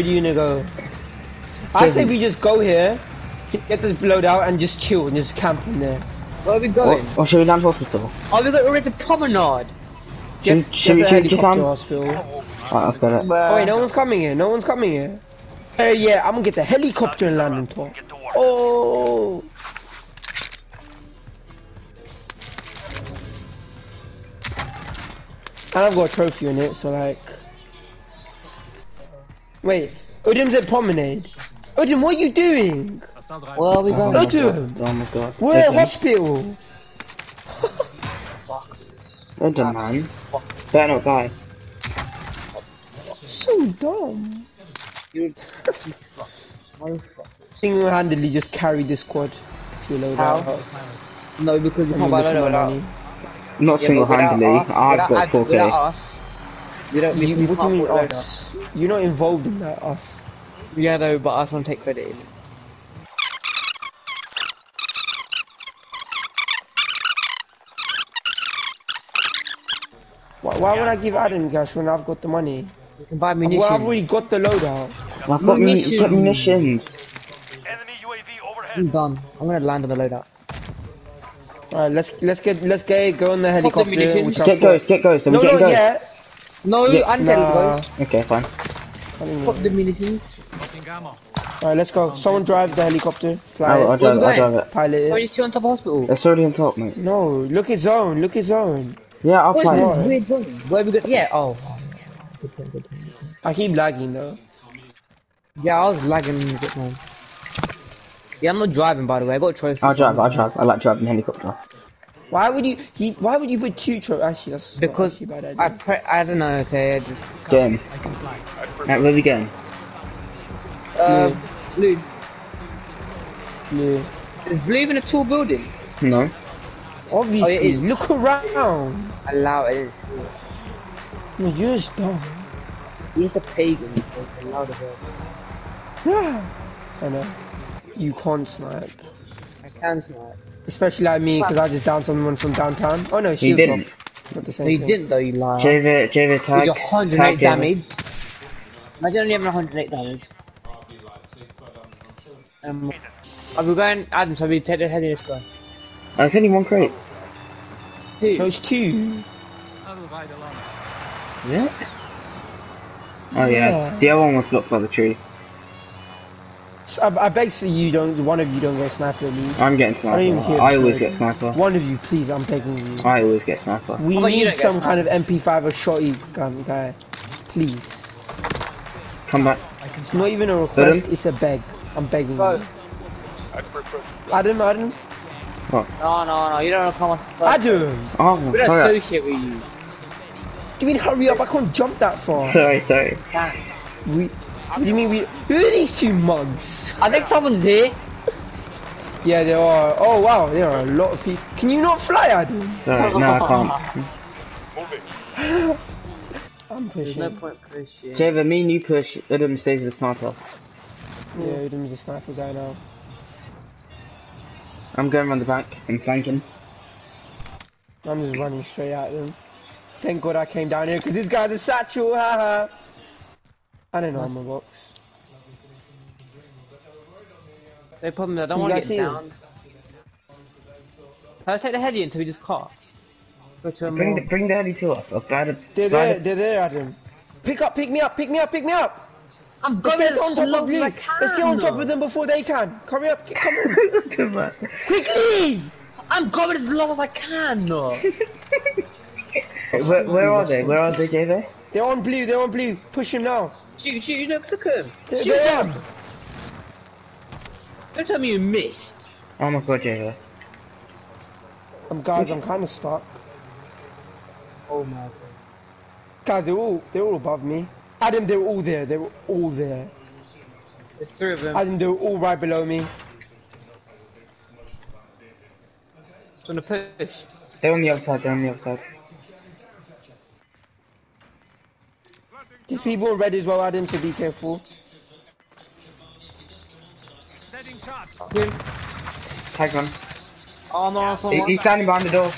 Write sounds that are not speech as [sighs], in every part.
where are you gonna go? I say we just go here, get, get this blowed out, and just chill and just camp in there. Where are we Or, going? or oh, should we land hospital? Oh, we got already the promenade. Should, Get, should we get the change it helicopter hospital. Right, I've got it. Oh wait, no one's coming here. No one's coming here. Hey, yeah, I'm gonna get the helicopter and land on top. Get to work. Oh. And I've got a trophy in it, so like. Wait, Udim's at promenade. Udim, what are you doing? Where are we Oh going? my Udum. god. Oh my god. We're at hospital. Udum, man. Better not die. So dumb. You motherfucker. [laughs] Single-handedly just carried this squad to load How? out. No, because you I can't mean, buy look loadout at my without. money. Not Yeah, single-handedly. I've got 4k. Without you don't. You, You, what do you can't mean put loadout. us? You're not involved in that, us. Yeah, no, but us don't take credit. Why, why would I give Adam cash when I've got the money? You can buy Well, munitions. I've already got the loadout. I've got, mun- Munitions. got munitions. Enemy UAV I'm overhead. done. I'm gonna land on the loadout. Alright, let's let's get let's get go on the helicopter. munitions. which Get I've ghost, got. get ghost. Are we No, getting not ghost? yet. No, Yeah, I'm Nah. telling. Okay, fine. I. Put the munitions. Alright, let's go. Someone drive the helicopter. Fly I'll, I'll drive it, I'll drive it. Pilot Why are it. you still on top of hospital? It's already on top, mate. No, look at zone. Look at zone. Yeah, I'll What fly is it. this weird zone? Where are we going? Yeah, oh. Good point, good point. I keep lagging though. Yeah, I was lagging a bit, man. Yeah, I'm not driving, by the way. I got a trophy. I'll drive, I'll drive. I like driving helicopter. Why would you? He, why would you put two tro- Actually, that's Because actually a bad I pre- I don't know, okay, I just... Get him. Right, where we going? Uh, Blue. Yeah. Is Blue even a tall building? No. Obviously, Oh, it is. look around. Allow it is. No, you're just dumb. He's the pagan. It's allowed to go. Yeah. [sighs] I know. You can't snipe. I can snipe. Especially like me, because I just downed someone from downtown. Oh no, You shield didn't. off. Not the same No, you thing. didn't though, you liar. JV, JV tag. your 108 tag damage. Imagine only having 108 damage. Um, are we going, Adam, so we take the head in this guy? Oh, it's only one crate. Two. No, it's two. Yeah? Oh yeah. Yeah. The other one was blocked by the tree. So I, I beg so you don't, one of you don't get sniper at least. I'm getting sniper. I don't even sniper. care I always get sniper. sniper. One of you, please, I'm begging you. I always get sniper. We How about you need some kind of? MP5 or shotty gun guy. Please. Come back. It's not even a request, Adam? it's a beg. I'm begging Go. you. Adam, Adam, No, no, no, you don't want to come on. Adam! Oh, We don't sorry. associate with you. Do you mean hurry up? I can't jump that far. Sorry, sorry. We, what do you mean we? Who are these two mugs? I think someone's here. Yeah, there are. Oh wow, there are a lot of people. Can you not fly, Adam? Sorry. No, I can't. [laughs] I'm pushing. There's no point pushing. JV, me and you push. Adam stays with the sniper. Yeah, Adam's a sniper guy now. I'm going around the back and flanking. I'm just running straight at them. Thank God I came down here because this guy's a satchel. Haha. I don't know armor box. No problem, I don't You want to get down. Let's take the heady until we just caught. Go to Bring the, bring the heli to us. I've bad. They're there. bad- They're there, Adam. Pick up. Pick me up. Pick me up. Pick me up. I'm Let's going get as on top of as you. I can. Let's get on top of them before they can. Hurry up. Come on. [laughs] Come on. Quickly. I'm going as low as I can. [laughs] Where, where are they? Where are they, JV? They're on blue. They're on blue. Push him now. shoot, shoot, you know, look at him. They're, Shoot they're them. on. Don't tell me you missed. Oh my god, JV. I'm um, guys. I'm kind of stuck. Oh my god. Guys, they're all they're all above me. Adam, they're all there. They're all there. There's three of them. Adam, they're all right below me. Trying to push. They're on the outside. They're on the other side. These people are red as well, Adam. So be careful. See him? Tag one. Oh no, He, he's standing behind the door.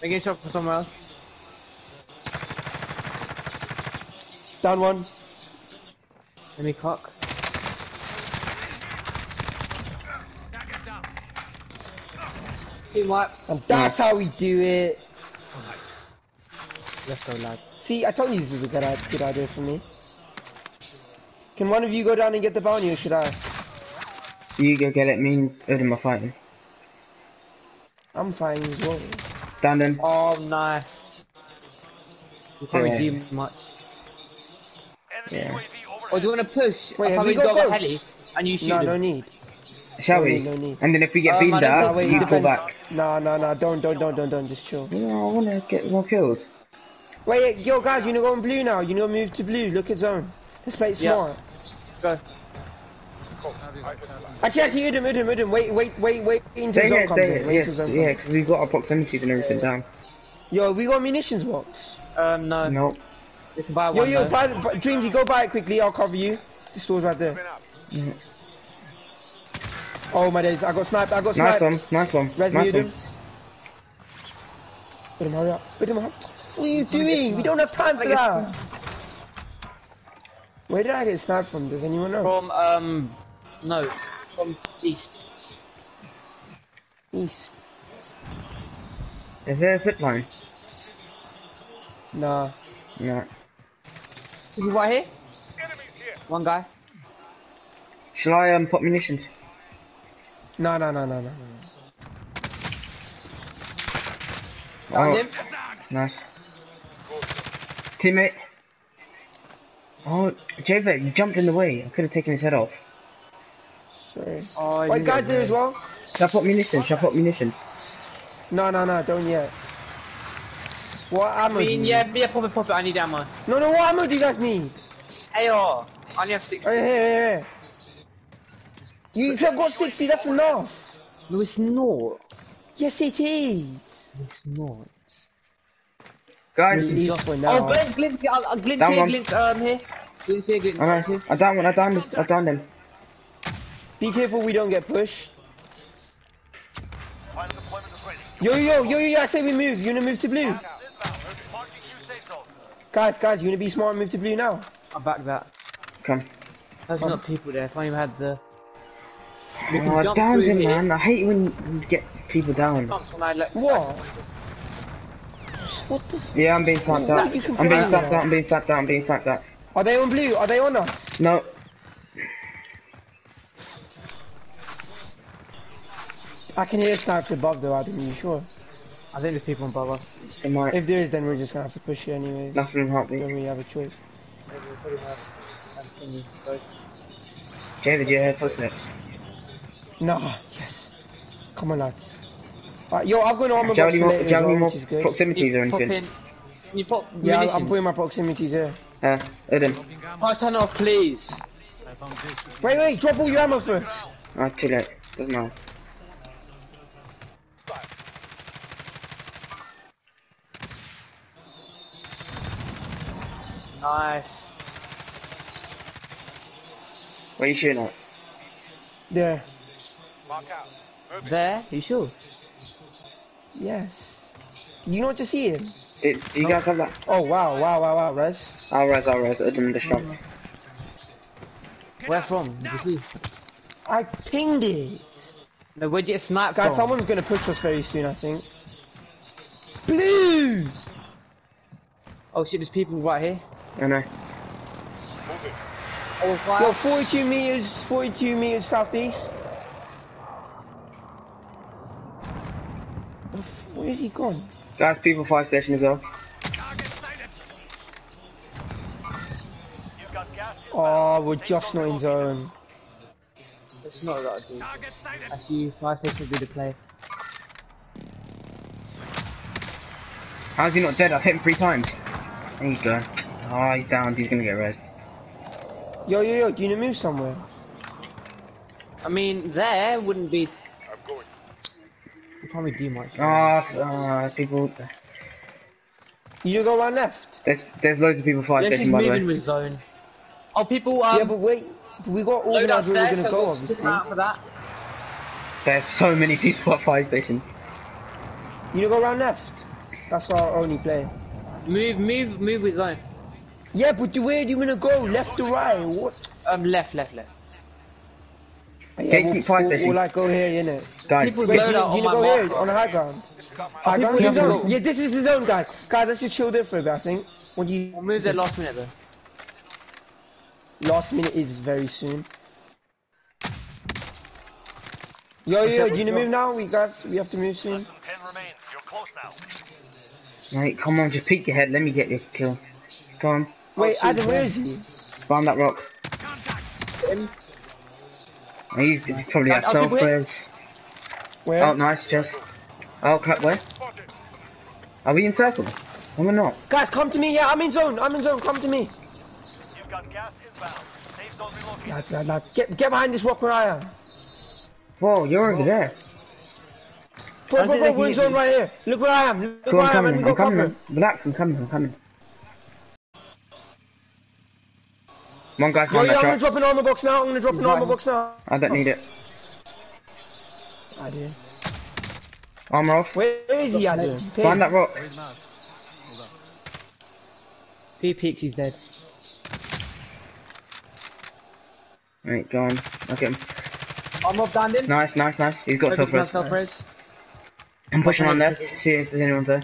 They're getting shot from somewhere else. Down one. Let me cock. Team wipes. And that's how we do it. Let's go, lads. See, I told you this was a good, good idea for me. Can one of you go down and get the bounty or should I? You go get it. Me and Odin are fighting. I'm fine as well. Down then. Oh, nice. We can't Yeah. really do much. Yeah. UAV Or do you want to push? Wait, have we got go close? heli and you shoot No, them. no need. Shall No we? need, no need. And then if we get Um, beamed I don't out, you pull back. No, no, no, don't, don't, don't, don't, don't, just chill. Yeah, I wanna get more kills. Wait, wait, yo, guys, you know, go on blue now. You know, move to blue. Look at zone. Let's play it Yeah. smart. Let's go. Actually, actually, Udum, Udum, Udum. Wait, wait, wait, wait until Stay zone here, comes in. here. Wait Yeah, zone yeah, because we've got our proximities and everything down. Yo, we got munitions box. Um, no. Nope. We buy Yo, one. yo, though. buy the, buy, Dreamsy, go buy it quickly. I'll cover you. The store's right there. Moving up. Oh my days, I got sniped. I got Nice sniped. one, nice one, Res me, nice Udum. one. Udum, hurry up. Udum, hurry- what are you doing? We don't have time for that. Where did I get sniped from? Does anyone know? From, um, no. From east. East. Is there a zip line? Nah. No. Is he right here? Here. One guy. Shall I um put munitions? No, no, no, no, no. no. Found Oh, him. nice. Teammate. Oh, Javet, you jumped in the way. I could have taken his head off. Sorry. Oh, Wait, guys got there as well? Shall I put munitions? Shall I put munitions? No, no, no, don't yet. What ammo? I do mean, you yeah, need? yeah, pop it, pop it. I need ammo. No, no, what ammo do you guys need? AR. I only have 60. Hey, hey, hey, hey. You, if you've got 60, that's enough. No, it's not. Yes, it is. It's not. Guys, It is Just- for now. Oh, glint, glint, uh, glint That here, one. glint, um, here. Glint here, glint I glint know. I down one. I down this. I down them. Be careful we don't get pushed. Final deployment is ready. Yo, yo, yo, yo, yo, I say we move. You wanna move to blue? Inbound. Marking new safe zone. Guys, guys, you wanna be smart and move to blue now? I'll back that. Come. There's not people there. If I even had the. We can Oh, I jump downed him, man. I hate when you get people down. Jump from my left What? What the? Yeah, I'm being slapped What out. I'm being complaining slapped about? out. I'm being slapped out. I'm being slapped out. Are they on blue? Are they on us? No. I can hear snipes above though, Adam, you sure? I think there's people above us. It might. If there is, then we're just gonna have to push it anyways. Nothing in Don't heartbeat. really have a choice. David, do you heard footsteps. Nah, yes. Come on, lads. Alright, yo, I've got an armor Do you have box any more, later do you as have any well, more which is good. proximities or anything? in. Can you pop Yeah, I'm- munitions? I'm putting my proximities here. Uh, Eden. Pass turn off, please. Wait, wait, drop all your ammo first. Oh, too late. Doesn't matter. Nice. Where are you shooting at? There. Mark out. Moving. There? You sure? Yes. You know what to see him? It, do you guys have that? Oh, wow, wow, wow, wow, Res. I'll res, I'll res. Eden distract. Where from? Did you see? I pinged it. No, where'd you get sniped Guys, from? someone's gonna push us very soon, I think. Blues! Oh shit, there's people right here. I know. Moving. Oh, Yo, 42 meters, 42 meters southeast. Where Where is he gone? Guys, people fire station as well. Target sighted. You've got gas inbound. Oh, we're just not in zone. It's not that dude. Target sighted. I see you, fire station would be the play. How's he not dead? I've hit him three times. There you go. Oh, he's down. He's gonna get res. Yo, yo, yo, do you need to move somewhere? I mean, there wouldn't be. I'm going. You can't do much. Oh, s- uh, people. You go around left. There's there's loads of people fire Let's station by move the in way. with zone. Oh, people, um, yeah, but wait, we got load organized where we're upstairs, gonna so go, we'll obviously. out for that. There's so many [laughs] people at fire station. You go around left. That's our only play. Move, move, move with zone. Yeah, but where do you wanna go? Left or right? What? Um, left, left, left. Yeah, Keep- we'll, keep fire we'll, like go here, innit? Guys, People Wait, Load you, you out on wanna go mark, here on the high ground? High ground? need to zone. Yeah, this is the zone, guys. Guys, let's just chill there for a bit. I think. What do you? We'll move there last minute though. Last minute is very soon. Yo, yo, Except do you what's wanna move now? We guys, we have to move soon. Less 10 remain. You're close now. mate, come on, just peek your head. Let me get your kill. Come on, Wait, shoot, Adam, man. where is he? find that rock. He's, he's probably I'll- at I'll self keep it. res. Where? Oh, nice, Jess. Oh, crap, where? Are we in circle? No, we're not. Guys, come to me. Yeah, I'm in zone. I'm in zone. Come to me. You've got gas inbound. Safe zone relocated. Lads, lads, lads. Get, get behind this rock where I am. Whoa, you're over there. Bro, I bro, think bro, they we're in zone right here. Look where I am. Look Cool, where I'm I am, and we coming. I'm coming. cover. Relax, I'm coming. I'm coming. One guy Yo, found yo, that I'm gonna drop an armor box now. I'm gonna drop an armor box now. I don't need it. I did. Armor off. Where is he, Adam? Find that rock. If he peeks, he's dead. Right, go on. I'll get him. I'm up down. Nice, nice, nice. He's got self res. Self res. I'm pushing on left. See if there's anyone there.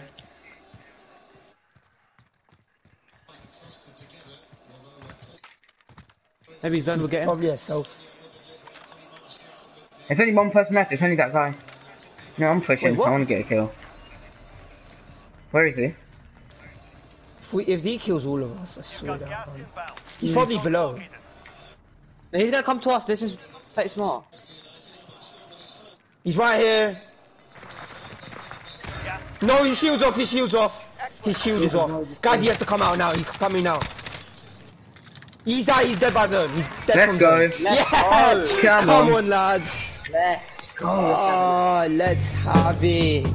Maybe zone will get him. Probably yourself. There's only one person left. It's only that guy. No, I'm pushing. Wait. I want to get a kill. Where is he? If, we, if he kills all of us, I swear to God. He's probably below. relocated. No, he's gonna come to us. This is play it smart. He's right here. No, his shield's off. His shield's off. His shield is off. Guys, he has to come out now. He's coming now. He's out. He's dead by zone. He's dead Let's go. Let's Yeah. go. Come Come on. on, lads. Let's go. Oh, let's have it.